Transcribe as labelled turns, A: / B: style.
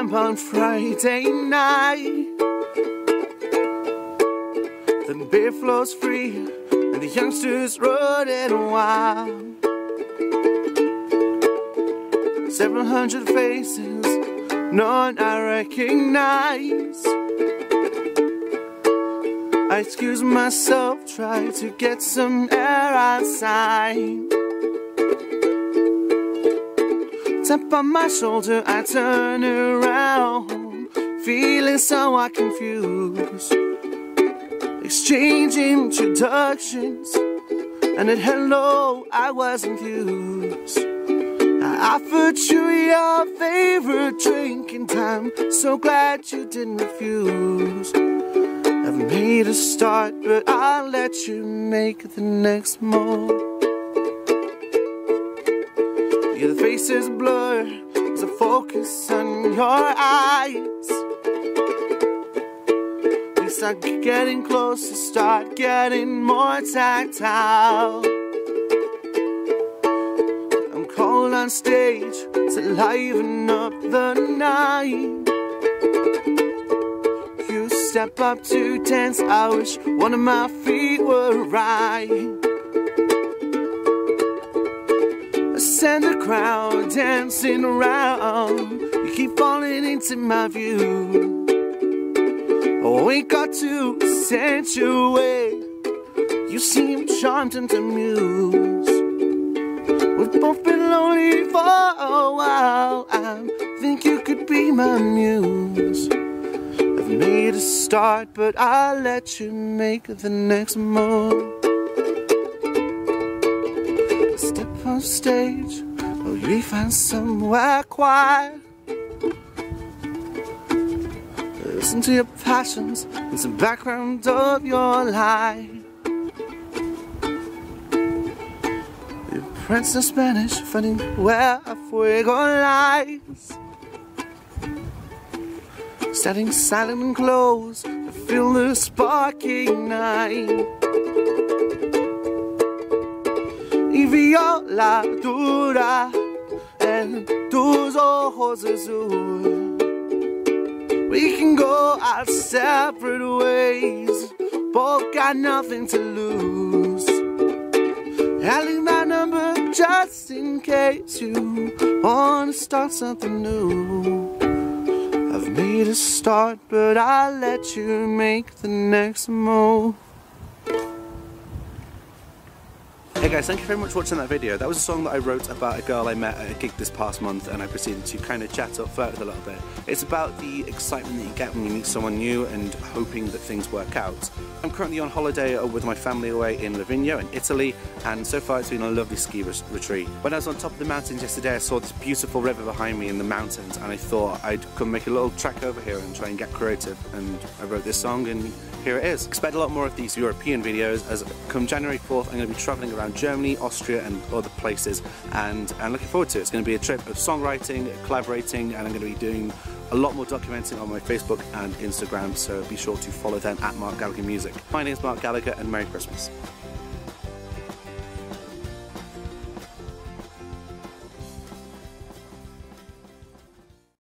A: camp on Friday night. The beer flows free and the youngsters running wild. Several hundred faces, none I recognize. I excuse myself, try to get some air outside. Tap on my shoulder, I turn around, feeling somewhat confused. Exchange introductions, and at hello, I was confused. I offered you your favorite drink in time, so glad you didn't refuse. I've made a start, but I'll let you make the next move. Yeah, the faces blur as I focus on your eyes. We start getting closer, start getting more tactile. I'm cold on stage to liven up the night. You step up to dance, I wish one of my feet were right. Send the crowd dancing around. You keep falling into my view. Oh, we got to accentuate. You seem charmed and amused. We've both been lonely for a while. I think you could be my muse. I've made a start, but I'll let you make the next move. Step on stage, or we find somewhere quiet. Listen to your passions and some background of your life. Your Prince of Spanish, finding where a fuego lies. Standing silent and close to feel the sparking night. Y viola dura en tus ojos azul. We can go our separate ways, both got nothing to lose. I leave my number just in case you wanna start something new. I've made a start, but I'll let you make the next move. Guys, thank you very much for watching that video. That was a song that I wrote about a girl I met at a gig this past month and I proceeded to kind of chat up, with a little bit. It's about the excitement that you get when you meet someone new and hoping that things work out. I'm currently on holiday with my family away in Livigno in Italy and so far it's been a lovely ski retreat. When I was on top of the mountains yesterday I saw this beautiful river behind me in the mountains and I thought I'd come make a little trek over here and try and get creative and I wrote this song and here it is. Expect a lot more of these European videos as come January 4th I'm going to be travelling around Germany, Austria and other places and I'm looking forward to it. It's going to be a trip of songwriting, collaborating and I'm going to be doing a lot more documenting on my Facebook and Instagram so be sure to follow them at Marc Gallagher Music. My name is Marc Gallagher and Merry Christmas.